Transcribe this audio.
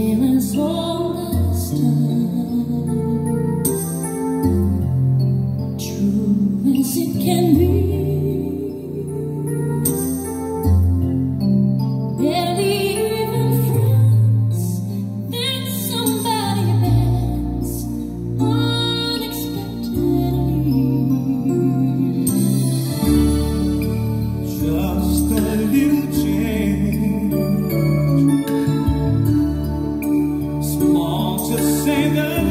came as long time. It